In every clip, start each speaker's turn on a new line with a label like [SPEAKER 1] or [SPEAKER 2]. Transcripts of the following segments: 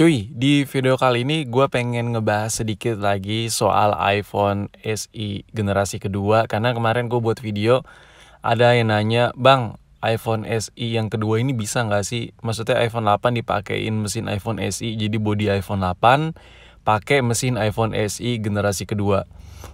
[SPEAKER 1] Cuy, di video kali ini gue pengen ngebahas sedikit lagi soal iPhone SE generasi kedua Karena kemarin gue buat video ada yang nanya Bang, iPhone SE yang kedua ini bisa nggak sih? Maksudnya iPhone 8 dipakein mesin iPhone SE jadi body iPhone 8 pakai mesin iPhone SE generasi kedua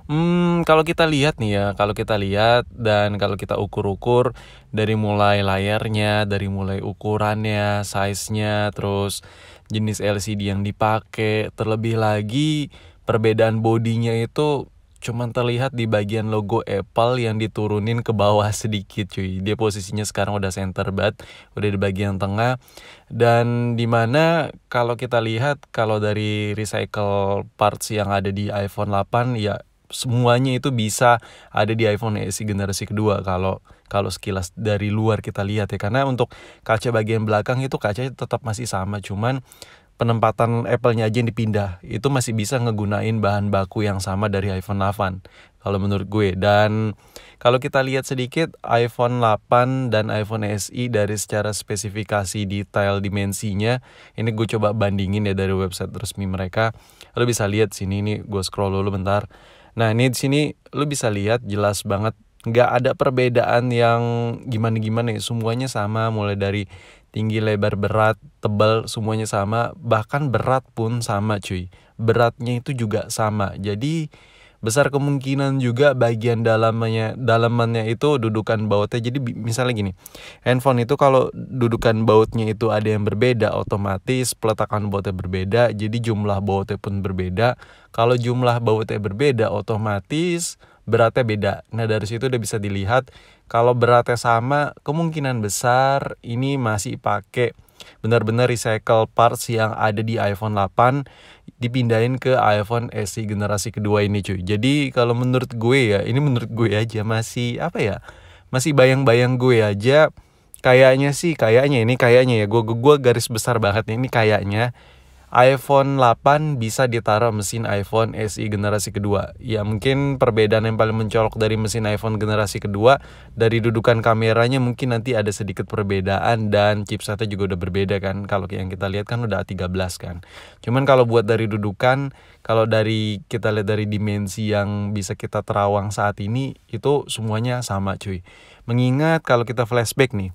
[SPEAKER 1] Hmm, kalau kita lihat nih ya, kalau kita lihat dan kalau kita ukur-ukur dari mulai layarnya, dari mulai ukurannya, size-nya, terus jenis LCD yang dipakai, terlebih lagi perbedaan bodinya itu cuman terlihat di bagian logo Apple yang diturunin ke bawah sedikit cuy. Dia posisinya sekarang udah center banget, udah di bagian tengah. Dan di mana kalau kita lihat kalau dari recycle parts yang ada di iPhone 8 ya semuanya itu bisa ada di iPhone SE generasi kedua kalau kalau sekilas dari luar kita lihat ya. Karena untuk kaca bagian belakang itu kacanya tetap masih sama cuman penempatan Apple-nya aja yang dipindah. Itu masih bisa ngegunain bahan baku yang sama dari iPhone 8 kalau menurut gue. Dan kalau kita lihat sedikit iPhone 8 dan iPhone SE dari secara spesifikasi detail dimensinya ini gue coba bandingin ya dari website resmi mereka. Lo bisa lihat sini ini gue scroll dulu bentar. Nah ini di sini lo bisa lihat jelas banget nggak ada perbedaan yang gimana gimana ya. Semuanya sama mulai dari tinggi lebar berat tebal semuanya sama. Bahkan berat pun sama cuy. Beratnya itu juga sama. Jadi besar kemungkinan juga bagian dalamnya dalamannya itu dudukan bautnya. Jadi misalnya gini handphone itu kalau dudukan bautnya itu ada yang berbeda otomatis peletakan bautnya berbeda. Jadi jumlah bautnya pun berbeda. Kalau jumlah bautnya berbeda otomatis beratnya beda nah dari situ udah bisa dilihat kalau beratnya sama, kemungkinan besar ini masih pakai benar-benar recycle parts yang ada di iPhone 8 dipindahin ke iPhone SE generasi kedua ini cuy. Jadi kalau menurut gue ya, ini menurut gue aja masih apa ya? Masih bayang-bayang gue aja kayaknya sih kayaknya ini kayaknya ya gue gue garis besar banget ini kayaknya iPhone 8 bisa ditaruh mesin iPhone SE generasi kedua. Ya mungkin perbedaan yang paling mencolok dari mesin iPhone generasi kedua dari dudukan kameranya mungkin nanti ada sedikit perbedaan dan chipsetnya juga udah berbeda kan. Kalau yang kita lihat kan udah A13 kan. Cuman kalau buat dari dudukan, kalau dari kita lihat dari dimensi yang bisa kita terawang saat ini itu semuanya sama cuy. Mengingat kalau kita flashback nih,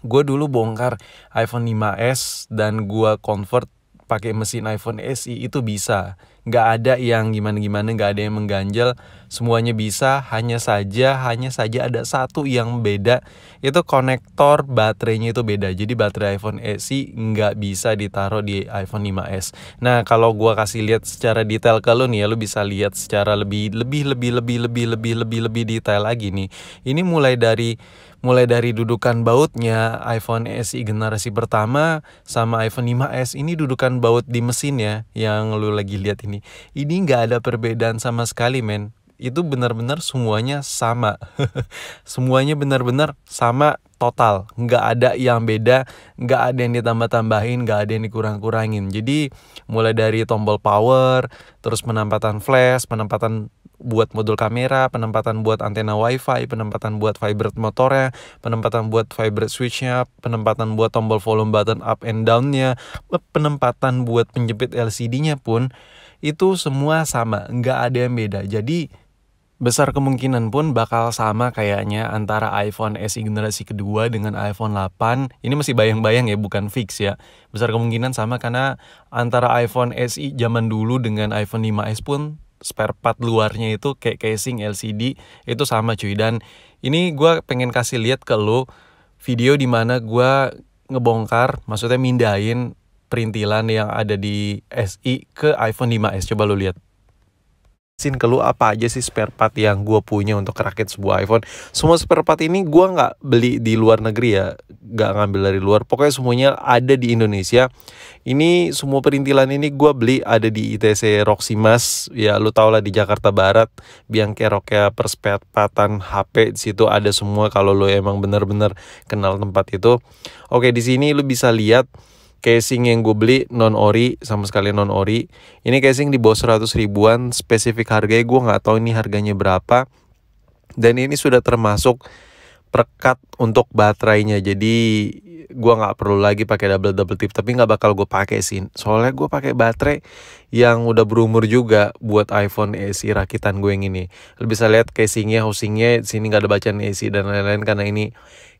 [SPEAKER 1] gue dulu bongkar iPhone 5s dan gue convert pakai mesin iPhone SE itu bisa. Nggak ada yang gimana gimana nggak ada yang mengganjal. Semuanya bisa hanya saja hanya saja ada satu yang beda. Itu konektor baterainya itu beda. Jadi baterai iPhone SE nggak bisa ditaruh di iPhone 5s nah kalau gua kasih lihat secara detail ke lo nih ya lo bisa lihat secara lebih lebih lebih lebih lebih lebih lebih lebih detail lagi nih. Ini mulai dari mulai dari dudukan bautnya iPhone SE generasi pertama sama iPhone 5s ini dudukan baut di mesinnya yang lu lagi lihat ini. Ini nggak ada perbedaan sama sekali men itu benar-benar semuanya sama. Semuanya benar-benar sama total. Nggak ada yang beda nggak ada yang ditambah-tambahin nggak ada yang dikurang-kurangin. Jadi mulai dari tombol power terus penempatan flash penempatan buat modul kamera, penempatan buat antena wifi, penempatan buat vibrate motornya, penempatan buat vibrate switchnya, penempatan buat tombol volume button up and downnya, penempatan buat penjepit LCD-nya pun itu semua sama, nggak ada yang beda. Jadi besar kemungkinan pun bakal sama kayaknya antara iPhone SE generasi kedua dengan iPhone 8 ini masih bayang-bayang ya bukan fix ya. Besar kemungkinan sama karena antara iPhone SE zaman dulu dengan iPhone 5s pun spare part luarnya itu kayak casing LCD itu sama cuy. Dan ini gue pengen kasih lihat ke lo video di mana gue ngebongkar maksudnya mindahin perintilan yang ada di SI ke iPhone 5s coba lo lihat jelasin ke lu apa aja sih spare part yang gue punya untuk rakit sebuah iPhone. Semua spare part ini gue nggak beli di luar negeri ya, nggak ngambil dari luar. Pokoknya semuanya ada di Indonesia. Ini semua perintilan ini gue beli ada di ITC Roximas, ya lu tau lah di Jakarta Barat. Biang keroknya perspetatan HP di situ ada semua kalau lu emang bener-bener kenal tempat itu. Oke di sini lu bisa lihat casing yang gue beli non ori sama sekali non ori ini casing di bawah 100 ribuan spesifik harganya gue nggak tahu ini harganya berapa. Dan ini sudah termasuk perekat untuk baterainya. Jadi gua nggak perlu lagi pakai double double tip tapi nggak bakal gue pakai sih. Soalnya gue pakai baterai yang udah berumur juga buat iPhone SE rakitan gue yang ini. Lo bisa lihat casingnya housingnya sini nggak ada bacaan SE dan lain-lain karena ini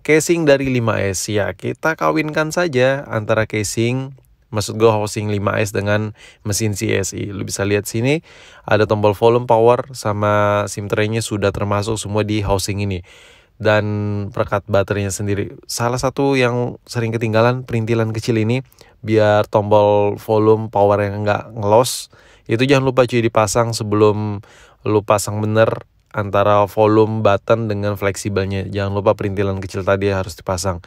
[SPEAKER 1] casing dari 5S ya kita kawinkan saja antara casing maksud gue housing 5S dengan mesin CSI lu bisa lihat sini ada tombol volume power sama SIM tray-nya sudah termasuk semua di housing ini dan perekat baterainya sendiri. Salah satu yang sering ketinggalan perintilan kecil ini biar tombol volume power yang enggak ngelos itu jangan lupa cuy dipasang sebelum lu pasang bener antara volume button dengan fleksibelnya. Jangan lupa perintilan kecil tadi harus dipasang.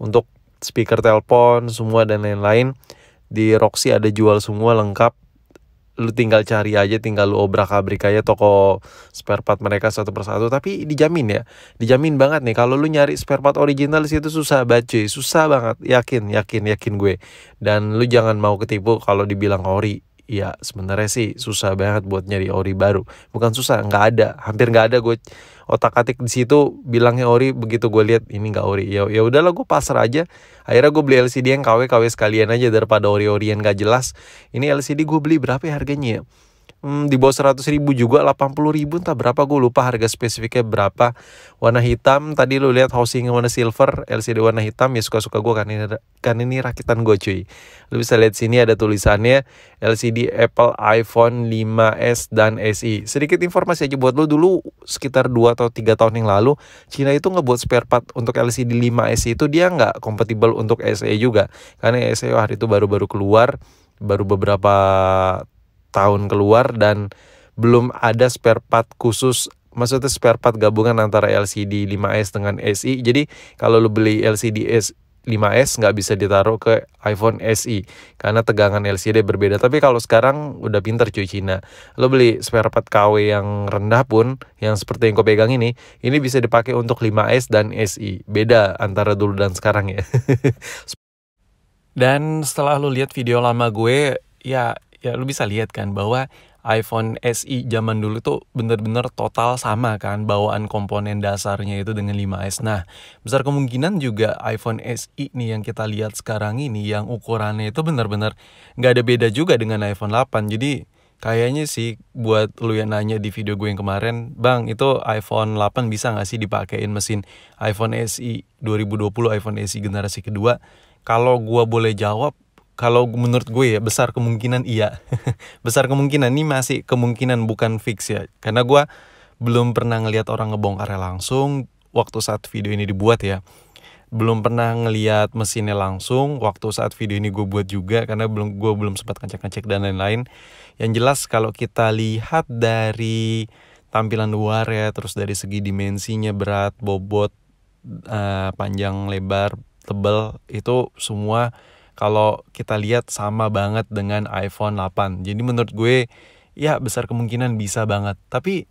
[SPEAKER 1] Untuk speaker telepon semua dan lain-lain di Roxy ada jual semua lengkap lu tinggal cari aja tinggal lu obrak abrik aja toko spare part mereka satu persatu. Tapi dijamin ya dijamin banget nih kalau lu nyari spare part original situ susah banget cuy. Susah banget. Yakin yakin yakin gue. Dan lu jangan mau ketipu kalau dibilang ori ya sebenarnya sih susah banget buat nyari ori baru. Bukan susah nggak ada. Hampir nggak ada gue otak atik di situ bilangnya ori begitu gue lihat ini nggak ori. Ya ya udahlah gue pasar aja. Akhirnya gue beli LCD yang KW KW sekalian aja daripada ori ori yang nggak jelas. Ini LCD gue beli berapa ya harganya ya hmm, di bawah 100 ribu juga 80 ribu entah berapa gue lupa harga spesifiknya berapa. Warna hitam tadi lu lihat housing warna silver LCD warna hitam ya suka-suka gue kan ini kan ini rakitan gue cuy. Lu bisa lihat sini ada tulisannya LCD Apple iPhone 5s dan SE sedikit informasi aja buat lu dulu sekitar 2 atau 3 tahun yang lalu Cina itu ngebuat spare part untuk LCD 5s itu dia nggak kompatibel untuk SE juga. Karena SE hari itu baru-baru keluar baru beberapa tahun keluar dan belum ada spare part khusus maksudnya spare part gabungan antara LCD 5S dengan SI jadi kalau lu beli LCD S 5S nggak bisa ditaruh ke iPhone SE karena tegangan LCD berbeda. Tapi kalau sekarang udah pinter cuy Cina. Lo beli spare part KW yang rendah pun yang seperti yang kau pegang ini, ini bisa dipakai untuk 5S dan SI. Beda antara dulu dan sekarang ya. dan setelah lo lihat video lama gue, ya ya lu bisa lihat kan bahwa iPhone SE zaman dulu tuh bener-bener total sama kan bawaan komponen dasarnya itu dengan 5S. Nah, besar kemungkinan juga iPhone SE nih yang kita lihat sekarang ini yang ukurannya itu bener-bener nggak ada beda juga dengan iPhone 8. Jadi kayaknya sih buat lu yang nanya di video gue yang kemarin, Bang, itu iPhone 8 bisa nggak sih dipakein mesin iPhone SE 2020 iPhone SE generasi kedua? Kalau gue boleh jawab, kalau menurut gue ya besar kemungkinan iya. Besar kemungkinan ini masih kemungkinan bukan fix ya. Karena gue belum pernah ngelihat orang ngebongkarnya langsung waktu saat video ini dibuat ya. Belum pernah ngelihat mesinnya langsung waktu saat video ini gue buat juga karena belum gue belum sempat ngecek-ngecek dan lain-lain. Yang jelas kalau kita lihat dari tampilan luar ya terus dari segi dimensinya berat bobot uh, panjang lebar tebal itu semua kalau kita lihat sama banget dengan iPhone 8. Jadi menurut gue ya besar kemungkinan bisa banget. Tapi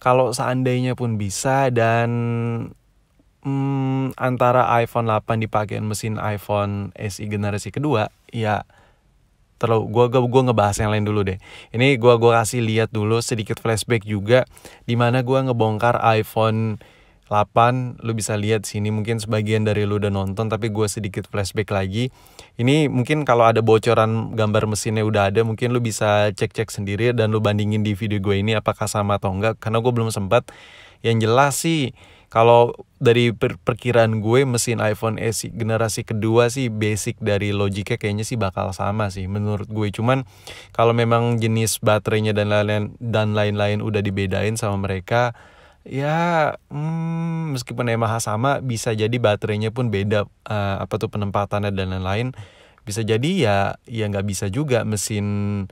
[SPEAKER 1] kalau seandainya pun bisa dan hmm, antara iPhone 8 dipakein mesin iPhone SE generasi kedua, ya terlalu gua gua gua ngebahas yang lain dulu deh. Ini gua gua kasih lihat dulu sedikit flashback juga di mana gua ngebongkar iPhone 8 lu bisa lihat sini mungkin sebagian dari lu udah nonton tapi gue sedikit flashback lagi. Ini mungkin kalau ada bocoran gambar mesinnya udah ada mungkin lu bisa cek-cek sendiri dan lu bandingin di video gue ini apakah sama atau enggak karena gue belum sempat. Yang jelas sih kalau dari per perkiraan gue mesin iPhone SE generasi kedua sih basic dari logiknya kayaknya sih bakal sama sih menurut gue. Cuman kalau memang jenis baterainya dan lain-lain dan lain-lain udah dibedain sama mereka ya hmm, meskipun Yamaha sama bisa jadi baterainya pun beda uh, apa tuh penempatannya dan lain-lain. Bisa jadi ya ya nggak bisa juga mesin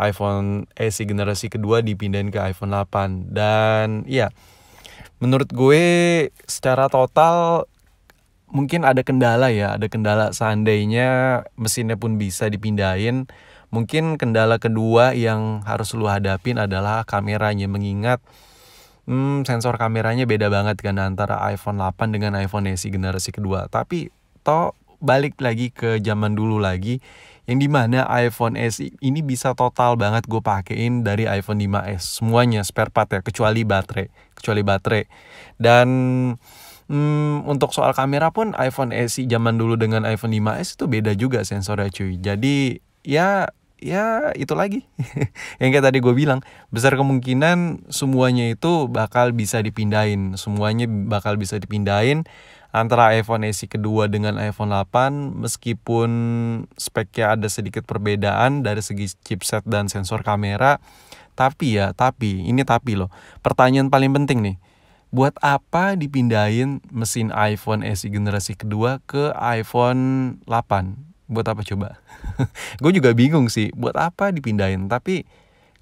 [SPEAKER 1] iPhone SE generasi kedua dipindahin ke iPhone 8 dan ya menurut gue secara total mungkin ada kendala ya ada kendala seandainya mesinnya pun bisa dipindahin. Mungkin kendala kedua yang harus lu hadapin adalah kameranya mengingat hmm, sensor kameranya beda banget kan antara iPhone 8 dengan iPhone SE generasi kedua. Tapi toh balik lagi ke zaman dulu lagi yang di mana iPhone SE ini bisa total banget gue pakein dari iPhone 5s semuanya spare part ya kecuali baterai kecuali baterai. Dan hmm, untuk soal kamera pun iPhone SE zaman dulu dengan iPhone 5s itu beda juga sensornya cuy. Jadi ya ya itu lagi. Yang kayak tadi gue bilang besar kemungkinan semuanya itu bakal bisa dipindahin. Semuanya bakal bisa dipindahin antara iPhone SE kedua dengan iPhone 8 meskipun speknya ada sedikit perbedaan dari segi chipset dan sensor kamera. Tapi ya tapi ini tapi loh. Pertanyaan paling penting nih buat apa dipindahin mesin iPhone SE generasi kedua ke iPhone 8 buat apa coba? Gue juga bingung sih buat apa dipindahin? Tapi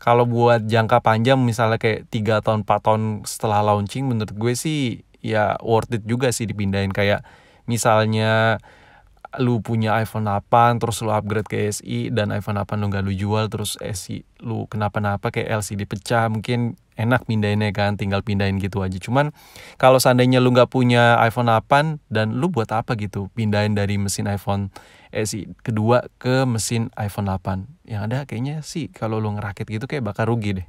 [SPEAKER 1] kalau buat jangka panjang misalnya kayak tiga tahun 4 tahun setelah launching menurut gue sih ya worth it juga sih dipindahin. Kayak misalnya lu punya iPhone 8 terus lu upgrade ke SI dan iPhone 8 lu gak lu jual terus SI lu kenapa-napa kayak LCD pecah mungkin enak pindahinnya kan tinggal pindahin gitu aja. Cuman kalau seandainya lu nggak punya iPhone 8 dan lu buat apa gitu? Pindahin dari mesin iPhone SI kedua ke mesin iPhone 8 yang ada kayaknya sih kalau lu ngerakit gitu kayak bakal rugi deh